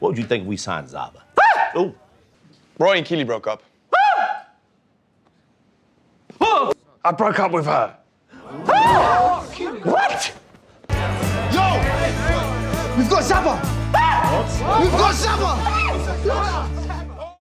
What would you think if we signed Zava? oh, Roy and Keely broke up. I broke up with her. What? Yo! We've got Zava! We've got Zava!